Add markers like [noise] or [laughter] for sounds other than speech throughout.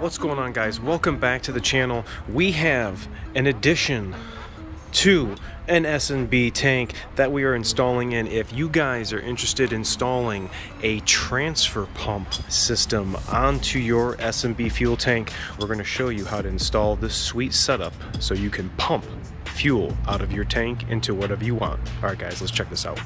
What's going on guys? Welcome back to the channel. We have an addition to an S&B tank that we are installing in. If you guys are interested in installing a transfer pump system onto your S&B fuel tank, we're going to show you how to install this sweet setup so you can pump fuel out of your tank into whatever you want. All right guys, let's check this out.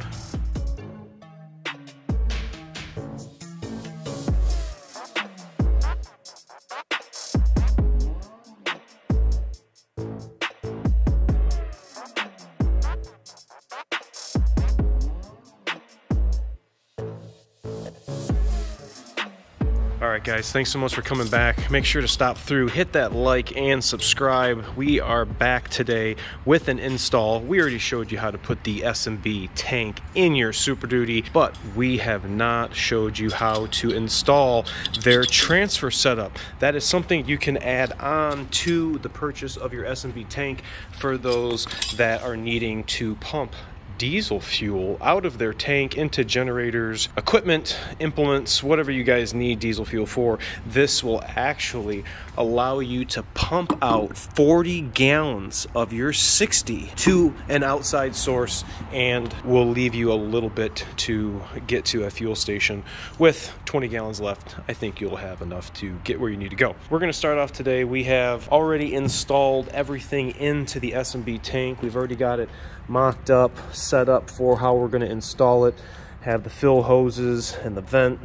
Right, guys, thanks so much for coming back. Make sure to stop through, hit that like and subscribe. We are back today with an install. We already showed you how to put the S&B tank in your Super Duty, but we have not showed you how to install their transfer setup. That is something you can add on to the purchase of your S&B tank for those that are needing to pump diesel fuel out of their tank into generators, equipment, implements, whatever you guys need diesel fuel for. This will actually allow you to pump out 40 gallons of your 60 to an outside source and will leave you a little bit to get to a fuel station. With 20 gallons left, I think you'll have enough to get where you need to go. We're gonna start off today. We have already installed everything into the S&B tank. We've already got it mocked up, set up for how we're going to install it. Have the fill hoses and the vent.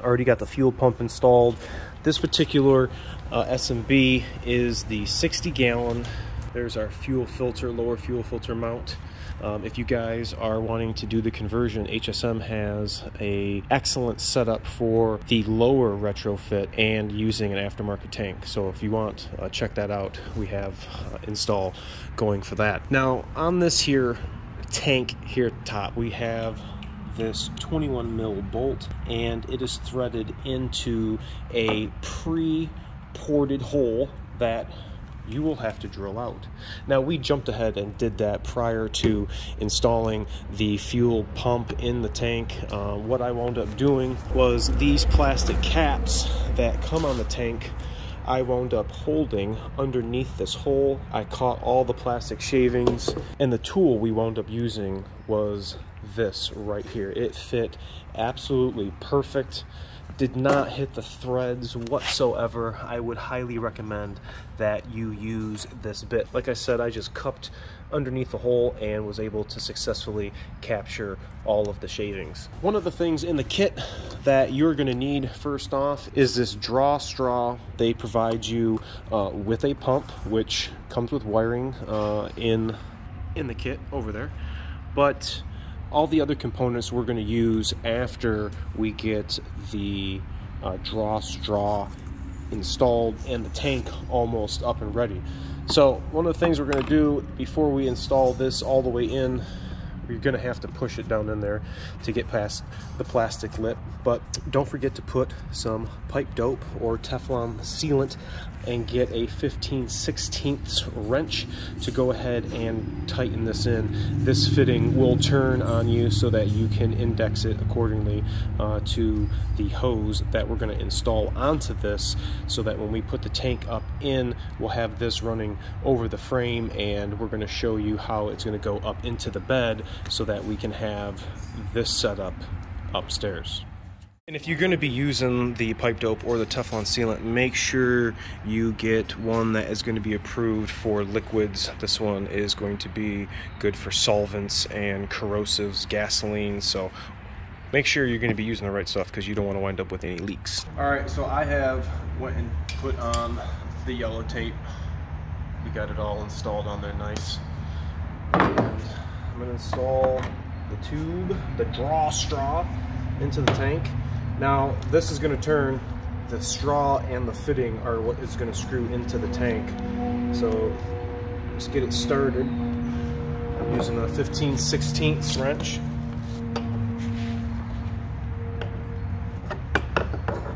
Already got the fuel pump installed. This particular uh, S&B is the 60 gallon. There's our fuel filter, lower fuel filter mount. Um, if you guys are wanting to do the conversion, HSM has a excellent setup for the lower retrofit and using an aftermarket tank. So if you want, uh, check that out. We have uh, install going for that. Now on this here tank here top, we have this 21 mil bolt and it is threaded into a pre-ported hole that you will have to drill out. Now we jumped ahead and did that prior to installing the fuel pump in the tank. Uh, what I wound up doing was these plastic caps that come on the tank I wound up holding underneath this hole. I caught all the plastic shavings and the tool we wound up using was this right here. It fit absolutely perfect did not hit the threads whatsoever. I would highly recommend that you use this bit. Like I said, I just cupped underneath the hole and was able to successfully capture all of the shavings. One of the things in the kit that you're gonna need first off is this draw straw. They provide you uh, with a pump, which comes with wiring uh, in, in the kit over there. But all the other components we're going to use after we get the uh, draw straw installed and the tank almost up and ready. So one of the things we're going to do before we install this all the way in you're going to have to push it down in there to get past the plastic lip. But don't forget to put some pipe dope or Teflon sealant and get a 15 16ths wrench to go ahead and tighten this in. This fitting will turn on you so that you can index it accordingly uh, to the hose that we're going to install onto this so that when we put the tank up in, we'll have this running over the frame and we're going to show you how it's going to go up into the bed so that we can have this setup upstairs. And if you're going to be using the pipe dope or the Teflon sealant, make sure you get one that is going to be approved for liquids. This one is going to be good for solvents and corrosives, gasoline. So make sure you're going to be using the right stuff because you don't want to wind up with any leaks. All right, so I have went and put on the yellow tape. We got it all installed on there nice. And I'm to install the tube, the draw straw into the tank. Now, this is gonna turn, the straw and the fitting are what is gonna screw into the tank. So, let's get it started. I'm using a 15 16th wrench.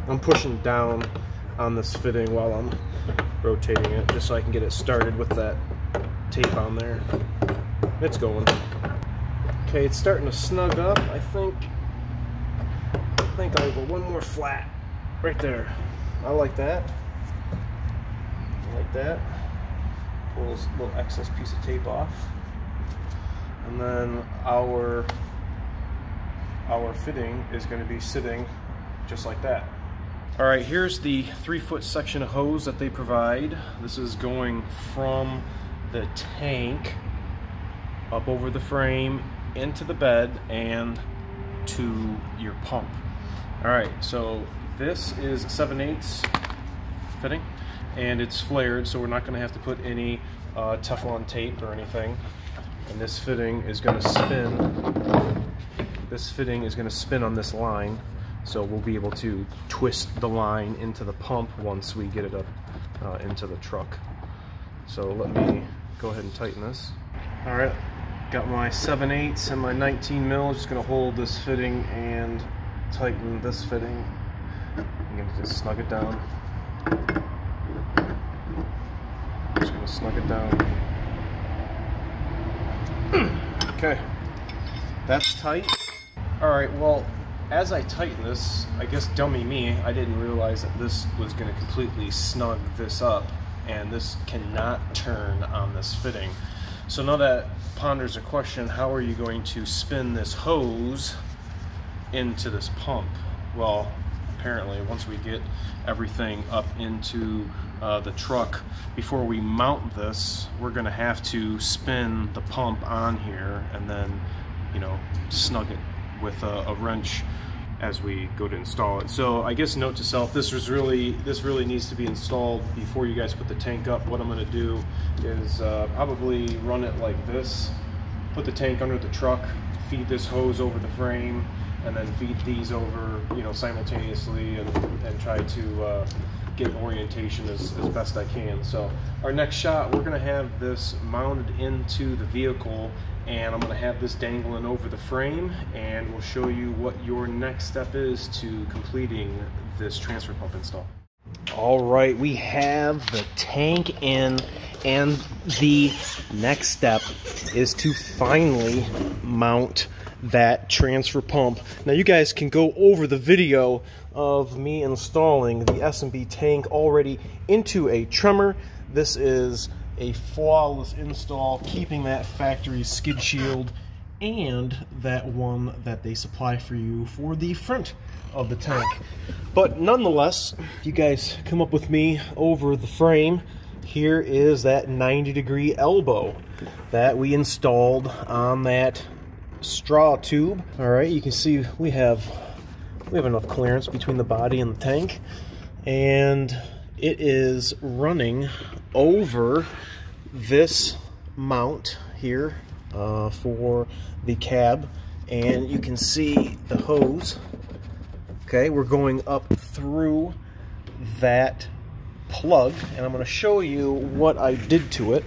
I'm pushing down on this fitting while I'm rotating it, just so I can get it started with that tape on there. It's going. Okay, it's starting to snug up, I think I think I'll go one more flat right there. I like that. I like that. Pull this little excess piece of tape off. And then our our fitting is going to be sitting just like that. All right, here's the three foot section of hose that they provide. This is going from the tank up over the frame into the bed and to your pump. All right, so this is 7 8 fitting and it's flared so we're not going to have to put any uh, Teflon tape or anything. And this fitting is going to spin this fitting is going to spin on this line so we'll be able to twist the line into the pump once we get it up uh, into the truck. So let me go ahead and tighten this. All right, got my 7 8 and my 19 mil. Just gonna hold this fitting and tighten this fitting. I'm gonna just snug it down. Just gonna snug it down. [clears throat] okay, that's tight. All right, well, as I tighten this, I guess dummy me, I didn't realize that this was to completely snug this up and this cannot turn on this fitting. So now that ponders a question, how are you going to spin this hose into this pump? Well, apparently once we get everything up into uh, the truck, before we mount this, we're going to have to spin the pump on here and then, you know, snug it with a, a, wrench as we go to install it. So I guess note to self, this was really this really needs to be installed before you guys put the tank up. What I'm gonna do is uh, probably run it like this, put the tank under the truck, feed this hose over the frame, and then feed these over, you know, simultaneously and, and try to uh, get orientation as, as best I can. So our next shot, we're gonna have this mounted into the vehicle and I'm gonna have this dangling over the frame and we'll show you what your next step is to completing this transfer pump install. All right, we have the tank in and the next step is to finally mount that transfer pump. Now you guys can go over the video of me installing the S&B tank already into a Tremor. This is a flawless install, keeping that factory skid shield and that one that they supply for you for the front of the tank. But nonetheless, you guys come up with me over the frame. Here is that 90 degree elbow that we installed on that straw tube. All right, you can see we have we have enough clearance between the body and the tank. And it is running over this mount here uh, for the cab. And you can see the hose. Okay we're going up through that plug. And I'm going to show you what I did to it.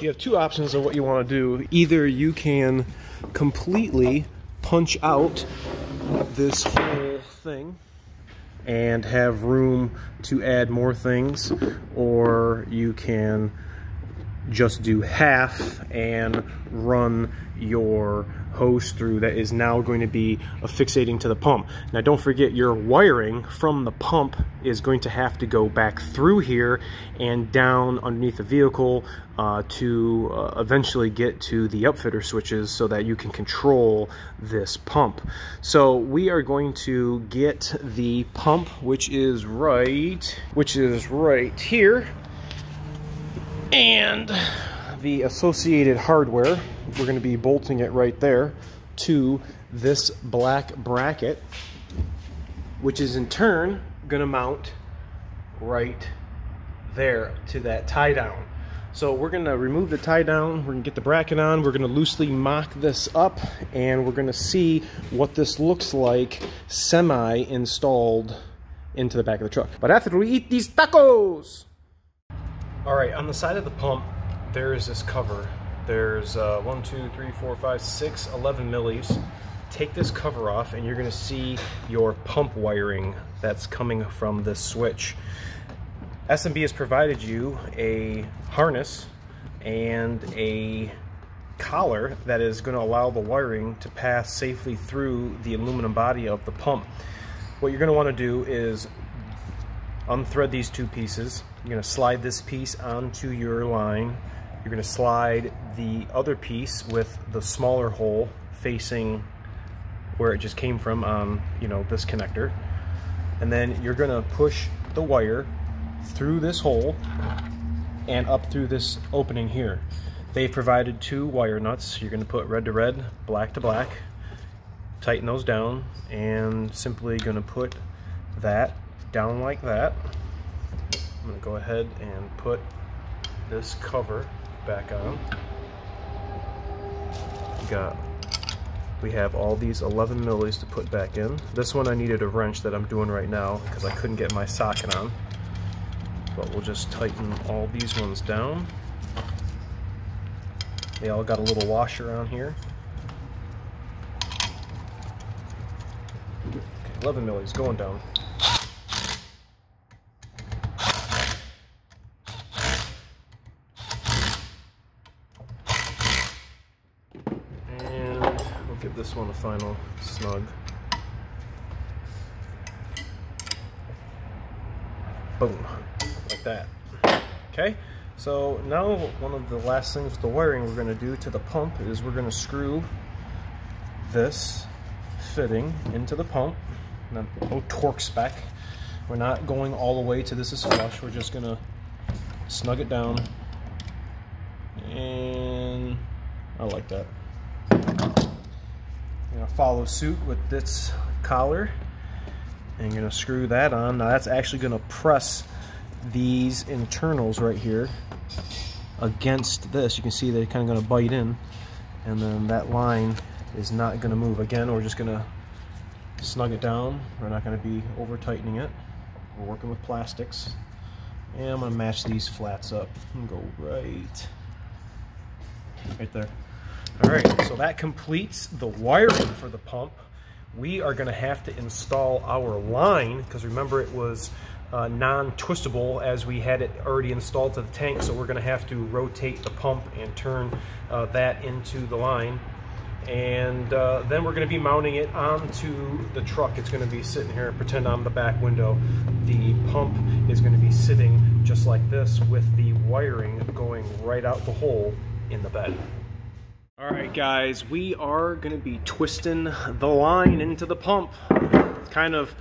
You have two options of what you want to do. Either you can completely punch out this whole thing and have room to add more things or you can just do half and run your hose through that is now going to be affixating to the pump. Now don't forget your wiring from the pump is going to have to go back through here and down underneath the vehicle uh, to uh, eventually get to the upfitter switches so that you can control this pump. So we are going to get the pump which is right, which is right here and the associated hardware, we're going to be bolting it right there to this black bracket, which is in turn going to mount right there to that tie down. So we're going to remove the tie down, we're going to get the bracket on, we're going to loosely mock this up, and we're going to see what this looks like semi-installed into the back of the truck. But after we eat these tacos! All right, on the side of the pump, there is this cover. There's uh, one, two, three, four, five, six, 11 millis. Take this cover off and you're gonna see your pump wiring that's coming from this switch. S&B has provided you a harness and a collar that is going to allow the wiring to pass safely through the aluminum body of the pump. What you're going to want to do is unthread these two pieces. You're gonna slide this piece onto your line. You're gonna slide the other piece with the smaller hole facing where it just came from on, you know, this connector. And then you're gonna push the wire through this hole and up through this opening here. They provided two wire nuts. You're gonna put red to red, black to black, tighten those down, and simply gonna put that down like that. I'm gonna go ahead and put this cover back on. We got we have all these 11 millis to put back in. This one I needed a wrench that I'm doing right now because I couldn't get my socket on. But we'll just tighten all these ones down. They all got a little washer on here. Okay, 11 millis going down. This one a final snug. Boom, like that. Okay, so now one of the last things with the wiring we're gonna do to the pump is we're gonna screw this fitting into the pump. No torque spec. We're not going all the way to this is flush. We're just gonna snug it down. And I like that follow suit with this collar and to screw that on. Now that's actually going to press these internals right here against this. You can see they're kind of going to bite in and then that line is not going to move. Again, we're just going to snug it down. We're not going to be over tightening it. We're working with plastics. And I'm going to match these flats up and go right, right there. All right, so that completes the wiring for the pump. We are gonna have to install our line, because remember it was uh, non-twistable as we had it already installed to the tank, so we're gonna have to rotate the pump and turn uh, that into the line. And uh, then we're gonna be mounting it onto the truck. It's gonna be sitting here, pretend I'm the back window. The pump is gonna be sitting just like this with the wiring going right out the hole in the bed. All right, guys, we are gonna be twisting the line into the pump. It's kind of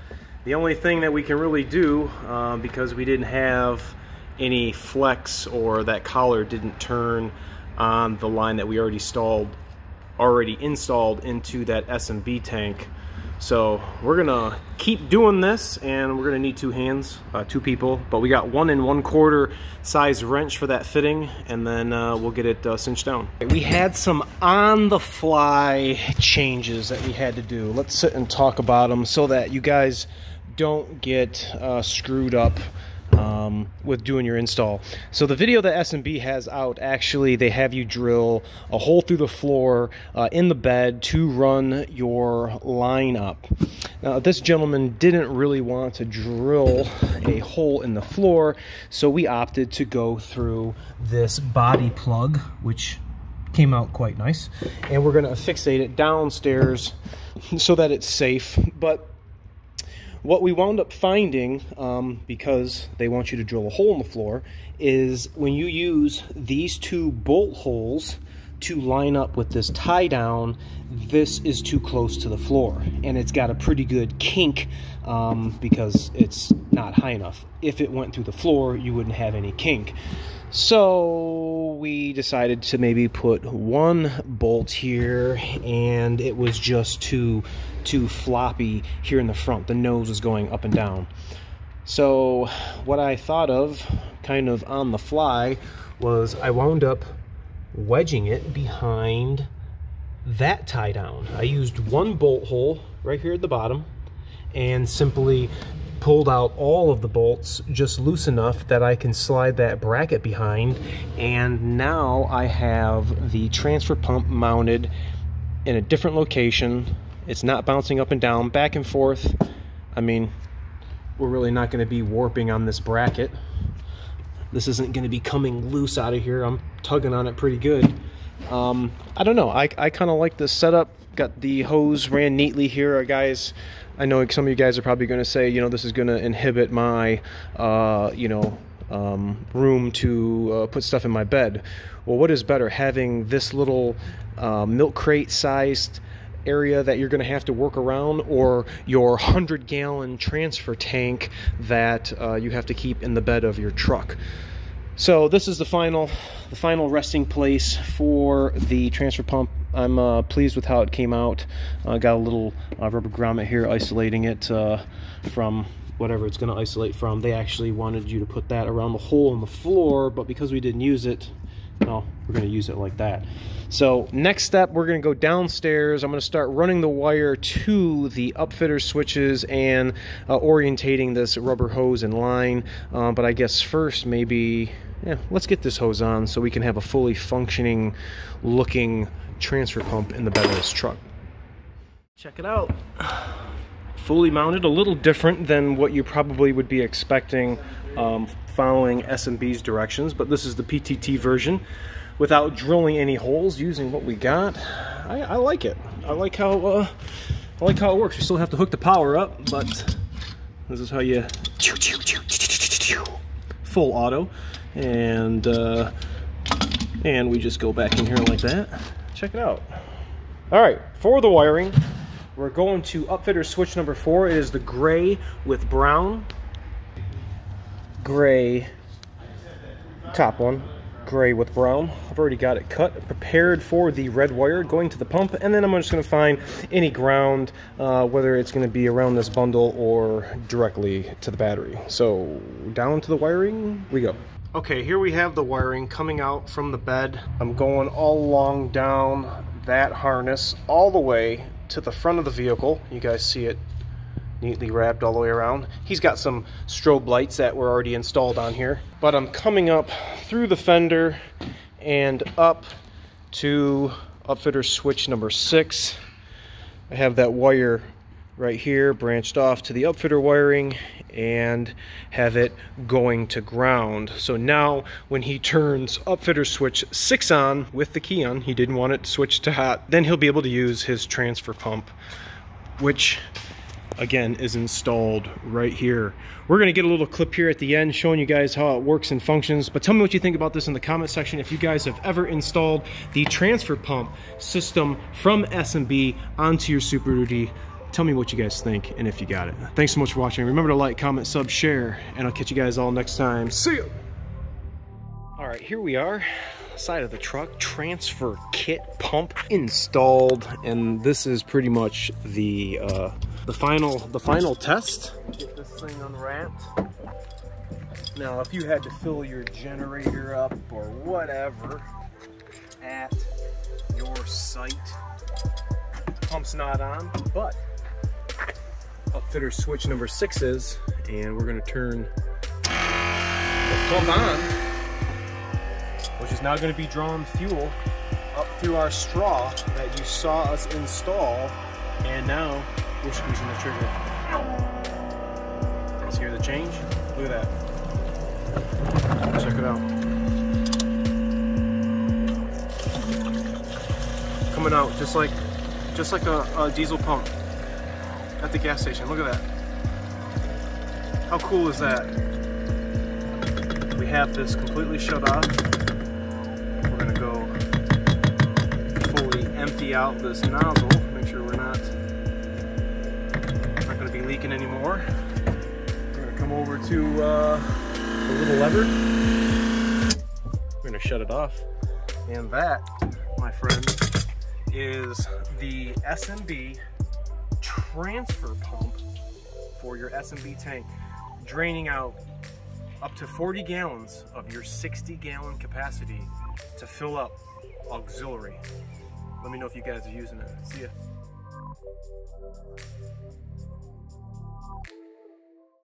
the only thing that we can really do uh, because we didn't have any flex or that collar didn't turn on the line that we already installed, already installed into that S&B tank. So we're gonna keep doing this and we're gonna need two hands, uh, two people, but we got one and one quarter size wrench for that fitting and then uh, we'll get it uh, cinched down. We had some on the fly changes that we had to do. Let's sit and talk about them so that you guys don't get uh, screwed up um, with doing your install. So the video that S&B has out, actually, they have you drill a hole through the floor uh, in the bed to run your line up. Now, this gentleman didn't really want to drill a hole in the floor, so we opted to go through this body plug, which came out quite nice. And we're going to fixate it downstairs so that it's safe. But what we wound up finding, um, because they want you to drill a hole in the floor, is when you use these two bolt holes to line up with this tie down, this is too close to the floor. And it's got a pretty good kink um, because it's not high enough. If it went through the floor, you wouldn't have any kink. So we decided to maybe put one bolt here and it was just too, too floppy here in the front. The nose was going up and down. So what I thought of kind of on the fly was I wound up wedging it behind that tie down. I used one bolt hole right here at the bottom and simply pulled out all of the bolts just loose enough that I can slide that bracket behind and now I have the transfer pump mounted in a different location it's not bouncing up and down back and forth. I mean we're really not going to be warping on this bracket. This isn't going to be coming loose out of here. I'm tugging on it pretty good. Um, I don't know. I, I kind of like this setup. Got the hose ran neatly here our guys. I know some of you guys are probably going to say, you know, this is going to inhibit my, uh, you know, um, room to uh, put stuff in my bed. Well, what is better, having this little uh, milk crate sized area that you're going to have to work around or your 100 gallon transfer tank that uh, you have to keep in the bed of your truck. So this is the final, the final resting place for the transfer pump. I'm uh, pleased with how it came out. Uh, got a little uh, rubber grommet here isolating it uh, from whatever it's going to isolate from. They actually wanted you to put that around the hole in the floor, but because we didn't use it, no, we're going to use it like that. So next step, we're going to go downstairs. I'm going to start running the wire to the upfitter switches and uh, orientating this rubber hose and line. Um, but I guess first, maybe, yeah, let's get this hose on so we can have a fully functioning looking transfer pump in the bed of this truck. Check it out fully mounted, a little different than what you probably would be expecting um, following S&B's directions, but this is the PTT version without drilling any holes using what we got. I, I like it. I like how uh, I like how it works. We still have to hook the power up, but this is how you full auto, and uh, and we just go back in here like that. Check it out. All right, for the wiring, we're going to upfitter switch number four. It is the gray with brown. Gray top one, gray with brown. I've already got it cut, prepared for the red wire going to the pump, and then I'm just going to find any ground, uh, whether it's going to be around this bundle or directly to the battery. So down to the wiring we go. Okay, here we have the wiring coming out from the bed. I'm going all along down that harness all the way to the front of the vehicle. You guys see it neatly wrapped all the way around. He's got some strobe lights that were already installed on here. But I'm coming up through the fender and up to upfitter switch number six. I have that wire right here branched off to the upfitter wiring and have it going to ground. So now when he turns upfitter switch 6 on with the key on, he didn't want it switched to hot, then he'll be able to use his transfer pump, which again is installed right here. We're to get a little clip here at the end showing you guys how it works and functions. But tell me what you think about this in the comment section. If you guys have ever installed the transfer pump system from S&B onto your Super Duty, Tell me what you guys think and if you got it. Thanks so much for watching. Remember to like, comment, sub, share, and I'll catch you guys all next time. See you. All right, here we are side of the truck transfer kit pump installed and this is pretty much the uh, the final the final test. Get this thing unwrapped. Now if you had to fill your generator up or whatever at your site pump's not on but upfitter switch number six is, and we're gonna turn the pump on, is now gonna be drawing fuel up through our straw that you saw us install, and now we're squeezing the trigger. Guys hear the change? Look at that. Check it out. Coming out just like just like a, a diesel pump at the gas station. Look at that. How cool is that? We have this completely shut off. Out this nozzle, make sure we're not, not gonna be leaking anymore. We're gonna come over to uh, the little lever. We're gonna shut it off. And that, my friend, is the S&B transfer pump for your S&B tank, draining out up to 40 gallons of your 60 gallon capacity to fill up auxiliary. Let me know if you guys are using it. See ya.